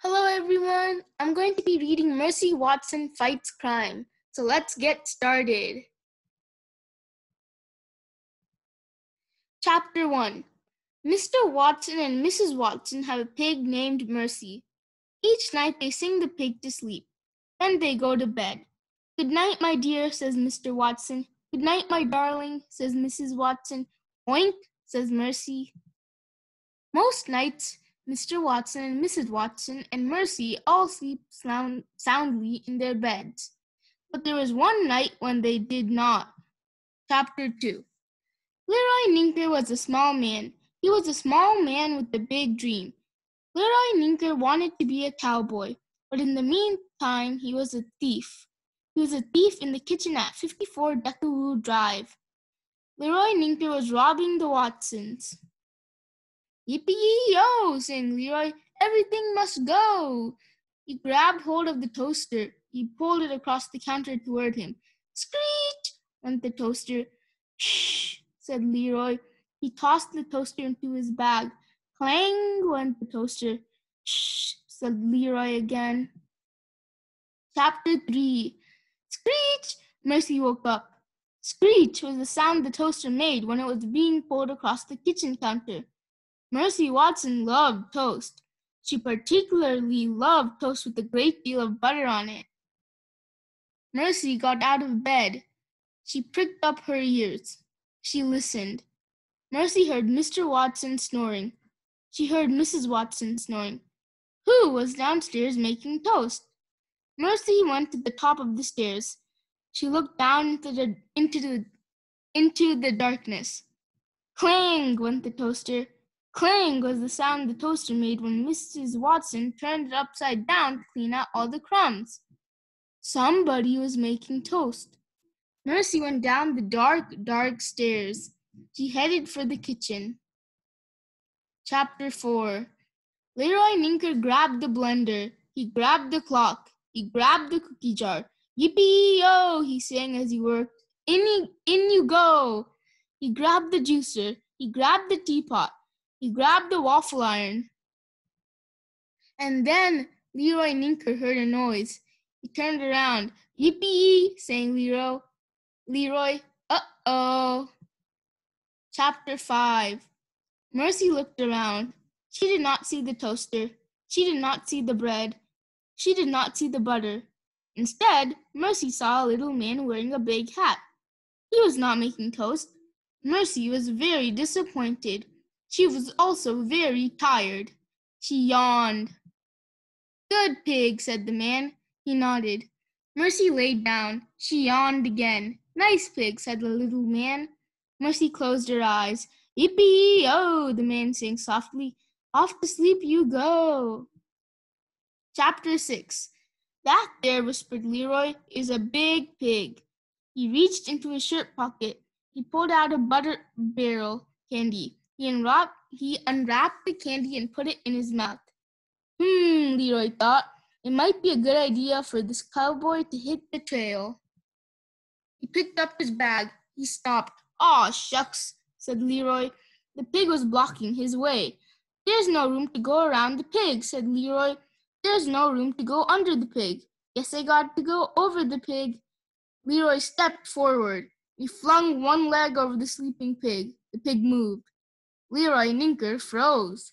Hello, everyone. I'm going to be reading Mercy Watson Fights Crime. So let's get started. Chapter 1 Mr. Watson and Mrs. Watson have a pig named Mercy. Each night they sing the pig to sleep. Then they go to bed. Good night, my dear, says Mr. Watson. Good night, my darling, says Mrs. Watson. Oink, says Mercy. Most nights, Mr. Watson and Mrs. Watson and Mercy all sleep sound, soundly in their beds. But there was one night when they did not. Chapter 2 Leroy Ninker was a small man. He was a small man with a big dream. Leroy Ninker wanted to be a cowboy, but in the meantime, he was a thief. He was a thief in the kitchen at 54 Deckawoo Drive. Leroy Ninker was robbing the Watsons. Yippee-yo, sang Leroy. Everything must go. He grabbed hold of the toaster. He pulled it across the counter toward him. Screech! went the toaster. Shh, said Leroy. He tossed the toaster into his bag. Clang went the toaster. Shh, said Leroy again. Chapter 3 Screech! Mercy woke up. Screech was the sound the toaster made when it was being pulled across the kitchen counter. Mercy Watson loved toast. She particularly loved toast with a great deal of butter on it. Mercy got out of bed. She pricked up her ears. She listened. Mercy heard Mr. Watson snoring. She heard Mrs. Watson snoring. Who was downstairs making toast? Mercy went to the top of the stairs. She looked down into the into the into the darkness. Clang went the toaster. Clang was the sound the toaster made when Mrs. Watson turned it upside down to clean out all the crumbs. Somebody was making toast. Mercy went down the dark, dark stairs. She headed for the kitchen. Chapter 4 Leroy Ninker grabbed the blender. He grabbed the clock. He grabbed the cookie jar. Yippee-yo, he sang as he worked. In in you go. He grabbed the juicer. He grabbed the teapot. He grabbed the waffle iron. And then Leroy Ninker heard a noise. He turned around. Yippee! sang Leroy. Leroy, uh oh. Chapter 5 Mercy looked around. She did not see the toaster. She did not see the bread. She did not see the butter. Instead, Mercy saw a little man wearing a big hat. He was not making toast. Mercy was very disappointed. She was also very tired. She yawned. Good pig, said the man. He nodded. Mercy laid down. She yawned again. Nice pig, said the little man. Mercy closed her eyes. Yippee! Oh, the man sang softly. Off to sleep you go. Chapter 6 That there, whispered Leroy, is a big pig. He reached into his shirt pocket. He pulled out a butter barrel candy. He unwrapped, he unwrapped the candy and put it in his mouth. Hmm, Leroy thought. It might be a good idea for this cowboy to hit the trail. He picked up his bag. He stopped. Aw, shucks, said Leroy. The pig was blocking his way. There's no room to go around the pig, said Leroy. There's no room to go under the pig. Guess I got to go over the pig. Leroy stepped forward. He flung one leg over the sleeping pig. The pig moved. Leroy Ninker froze.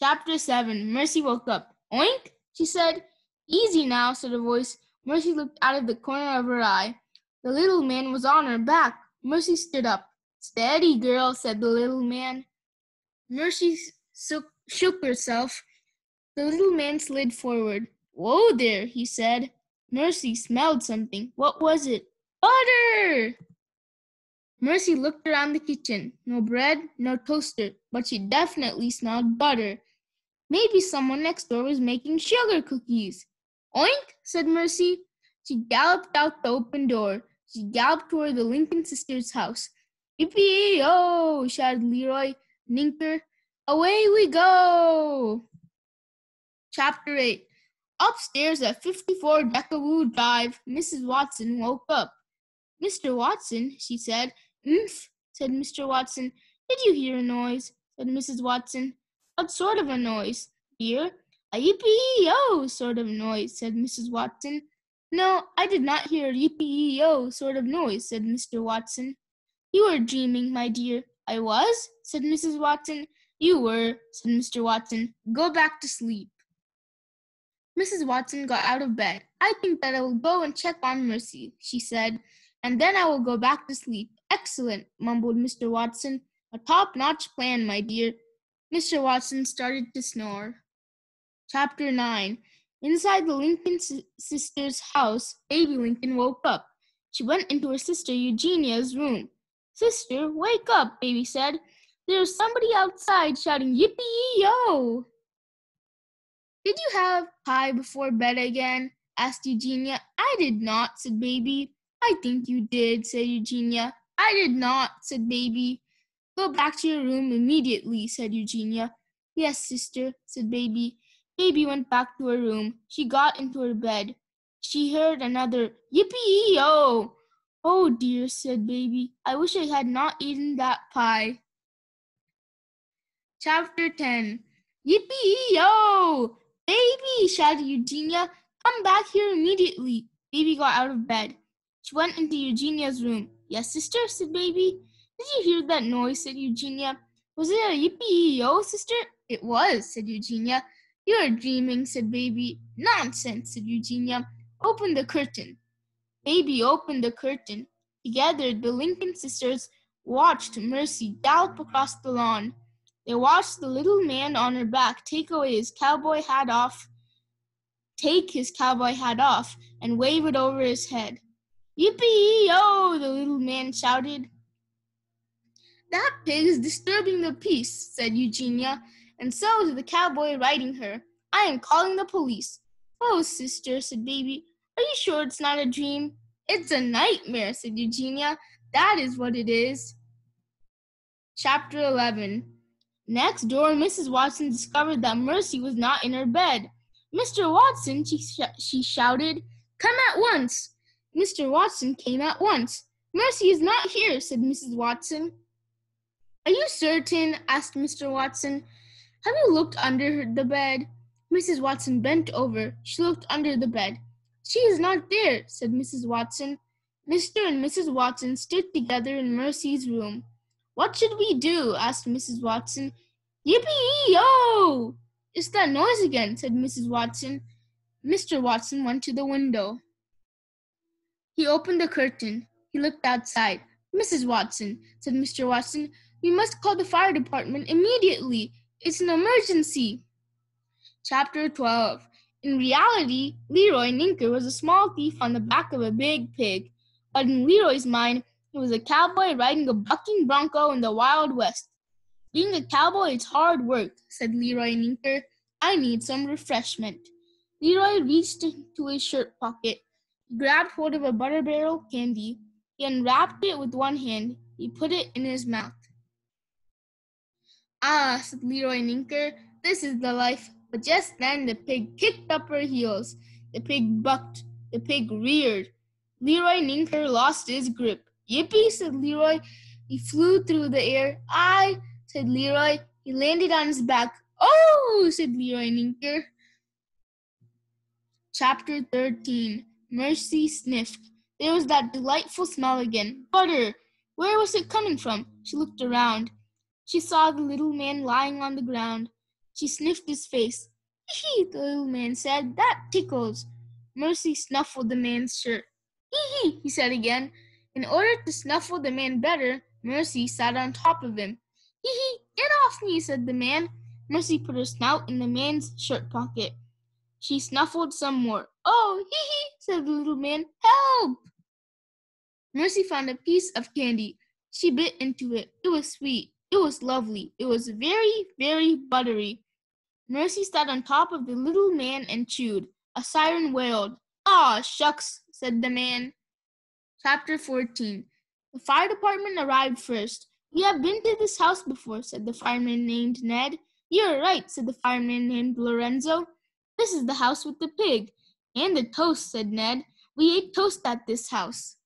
Chapter 7 Mercy woke up. Oink, she said. Easy now, said a voice. Mercy looked out of the corner of her eye. The little man was on her back. Mercy stood up. Steady, girl, said the little man. Mercy shook herself. The little man slid forward. Whoa there, he said. Mercy smelled something. What was it? Butter! Mercy looked around the kitchen. No bread, no toaster, but she definitely smelled butter. Maybe someone next door was making sugar cookies. Oink, said Mercy. She galloped out the open door. She galloped toward the Lincoln sisters' house. Yippee! Oh! shouted Leroy Ninker. Away we go! Chapter 8 Upstairs at 54 Deckawoo Drive, Mrs. Watson woke up. Mr. Watson, she said, Umph, said Mr. Watson. Did you hear a noise? said Mrs. Watson. What sort of a noise, dear? A yippee-yo sort of noise, said Mrs. Watson. No, I did not hear a yippee-yo sort of noise, said Mr. Watson. You were dreaming, my dear. I was, said Mrs. Watson. You were, said Mr. Watson. Go back to sleep. Mrs. Watson got out of bed. I think that I will go and check on Mercy, she said, and then I will go back to sleep. Excellent, mumbled Mr. Watson. A top notch plan, my dear. Mr. Watson started to snore. Chapter 9 Inside the Lincoln sisters' house, baby Lincoln woke up. She went into her sister Eugenia's room. Sister, wake up, baby said. There's somebody outside shouting yippee-yo. Did you have pie before bed again? asked Eugenia. I did not, said baby. I think you did, said Eugenia. I did not, said baby. Go back to your room immediately, said Eugenia. Yes, sister, said baby. Baby went back to her room. She got into her bed. She heard another yippee-yo. Oh dear, said baby. I wish I had not eaten that pie. Chapter 10 Yippee-yo! Baby, shouted Eugenia. Come back here immediately. Baby got out of bed. She went into Eugenia's room. Yes, sister, said Baby. Did you hear that noise? said Eugenia. Was it a yippee-yo, sister? It was, said Eugenia. You are dreaming, said Baby. Nonsense, said Eugenia. Open the curtain. Baby opened the curtain. Together, the Lincoln sisters watched Mercy gallop across the lawn. They watched the little man on her back take away his cowboy hat off, take his cowboy hat off, and wave it over his head. Yippee-yo! the little man shouted. That pig is disturbing the peace, said Eugenia, and so is the cowboy riding her. I am calling the police. Oh, sister, said Baby, are you sure it's not a dream? It's a nightmare, said Eugenia. That is what it is. Chapter 11 Next door, Mrs. Watson discovered that Mercy was not in her bed. Mr. Watson, she, sh- she shouted, come at once. Mr. Watson came at once. Mercy is not here, said Mrs. Watson. Are you certain? asked Mr. Watson. Have you looked under the bed? Mrs. Watson bent over. She looked under the bed. She is not there, said Mrs. Watson. Mr. and Mrs. Watson stood together in Mercy's room. What should we do? asked Mrs. Watson. Yippee-yo! It's that noise again, said Mrs. Watson. Mr. Watson went to the window. He opened the curtain. He looked outside. Mrs. Watson, said Mr. Watson, we must call the fire department immediately. It's an emergency. Chapter 12 In reality, Leroy Ninker was a small thief on the back of a big pig, but in Leroy's mind, he was a cowboy riding a bucking bronco in the Wild West. Being a cowboy is hard work, said Leroy Ninker. I need some refreshment. Leroy reached into his shirt pocket. Grabbed hold of a butter barrel candy. He unwrapped it with one hand. He put it in his mouth. Ah, said Leroy Ninker, this is the life. But just then the pig kicked up her heels. The pig bucked. The pig reared. Leroy Ninker lost his grip. Yippee, said Leroy. He flew through the air. I, said Leroy. He landed on his back. Oh, said Leroy Ninker. Chapter 13 Mercy sniffed. There was that delightful smell again. Butter! Where was it coming from? She looked around. She saw the little man lying on the ground. She sniffed his face. Hee, hee! the little man said. That tickles. Mercy snuffled the man's shirt. Hee hee, he said again. In order to snuffle the man better, Mercy sat on top of him. Hee hee, get off me, said the man. Mercy put her snout in the man's shirt pocket. She snuffled some more. Oh, hee hee, said the little man. Help! Mercy found a piece of candy. She bit into it. It was sweet. It was lovely. It was very, very buttery. Mercy sat on top of the little man and chewed. A siren wailed. Ah, shucks, said the man. Chapter 14 The fire department arrived first. We have been to this house before, said the fireman named Ned. You're right, said the fireman named Lorenzo. This is the house with the pig. And the toast, said Ned. We ate toast at this house.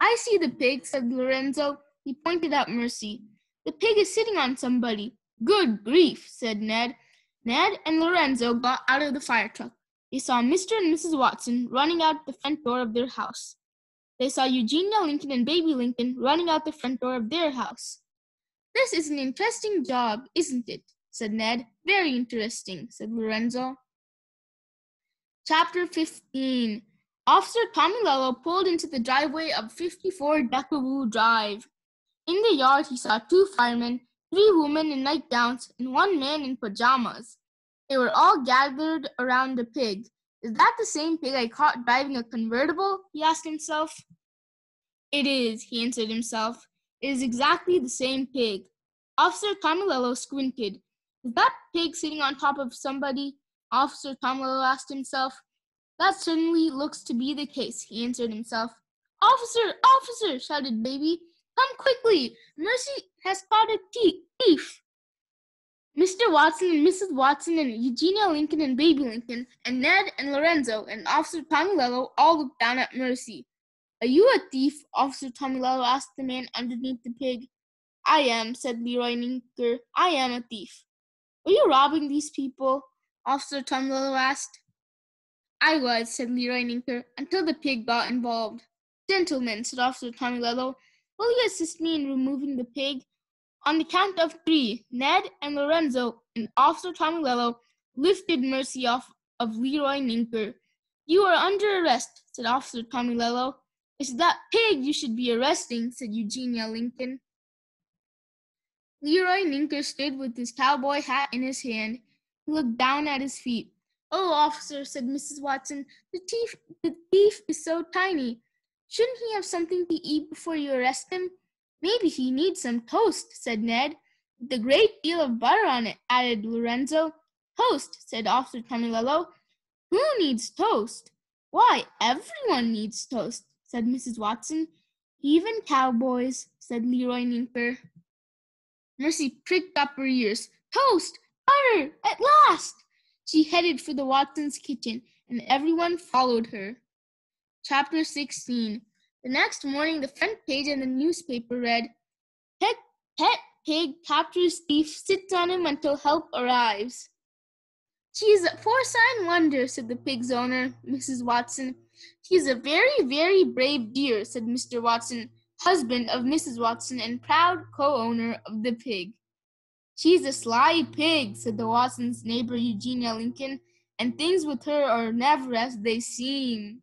I see the pig, said Lorenzo. He pointed out Mercy. The pig is sitting on somebody. Good grief, said Ned. Ned and Lorenzo got out of the fire truck. They saw Mr. and Mrs. Watson running out the front door of their house. They saw Eugenia Lincoln and baby Lincoln running out the front door of their house. This is an interesting job, isn't it? Said Ned. Very interesting, said Lorenzo. Chapter 15 Officer Tommy pulled into the driveway of 54 Deckawoo Drive. In the yard, he saw two firemen, three women in nightgowns, and one man in pajamas. They were all gathered around a pig. Is that the same pig I caught driving a convertible? he asked himself. It is, he answered himself. It is exactly the same pig. Officer Tommy squinted. Is that pig sitting on top of somebody? Officer Lello asked himself. That certainly looks to be the case, he answered himself. Officer, officer, shouted Baby. Come quickly. Mercy has caught a thief. Mr. Watson and Mrs. Watson and Eugenia Lincoln and Baby Lincoln and Ned and Lorenzo and Officer Tomilello all looked down at Mercy. Are you a thief? Officer Tomilello asked the man underneath the pig. I am, said Leroy Ninker. I am a thief. Were you robbing these people? Officer Tomilello asked. I was, said Leroy Ninker, until the pig got involved. Gentlemen, said Officer Tomilello, will you assist me in removing the pig? On the count of three, Ned and Lorenzo and Officer Tomilello lifted Mercy off of Leroy Ninker. You are under arrest, said Officer Tomilello. It's that pig you should be arresting, said Eugenia Lincoln. Leroy Ninker stood with his cowboy hat in his hand. He looked down at his feet. Oh, officer, said Mrs. Watson, the thief, the thief is so tiny. Shouldn't he have something to eat before you arrest him? Maybe he needs some toast, said Ned. With a great deal of butter on it, added Lorenzo. Toast, said Officer Tomilello. Who needs toast? Why, everyone needs toast, said Mrs. Watson. Even cowboys, said Leroy Ninker. Mercy pricked up her ears. Toast! Butter! At last! She headed for the Watsons' kitchen, and everyone followed her. Chapter 16 The next morning, the front page of the newspaper read, Pet, pet pig captures thief, sits on him until help arrives. She is a porcine wonder, said the pig's owner, Mrs. Watson. She is a very, very brave dear, said Mr. Watson, husband of Mrs. Watson and proud co owner of the pig. She's a sly pig, said the Watsons' neighbor Eugenia Lincoln, and things with her are never as they seem.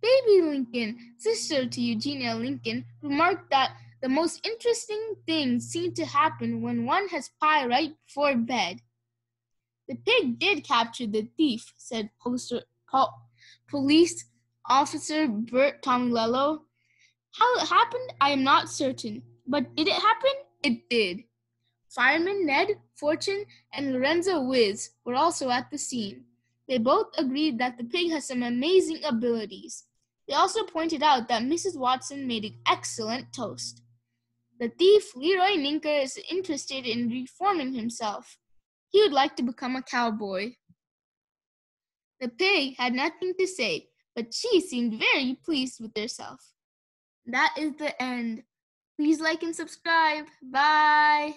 Baby Lincoln, sister to Eugenia Lincoln, remarked that the most interesting things seem to happen when one has pie right before bed. The pig did capture the thief, said poster, po- police officer Bert Tomilello. How it happened, I am not certain, but did it happen? It did. Firemen Ned, Fortune, and Lorenzo Wiz were also at the scene. They both agreed that the pig has some amazing abilities. They also pointed out that Mrs. Watson made an excellent toast. The thief, Leroy Ninker, is interested in reforming himself. He would like to become a cowboy. The pig had nothing to say, but she seemed very pleased with herself. That is the end. Please like and subscribe. Bye.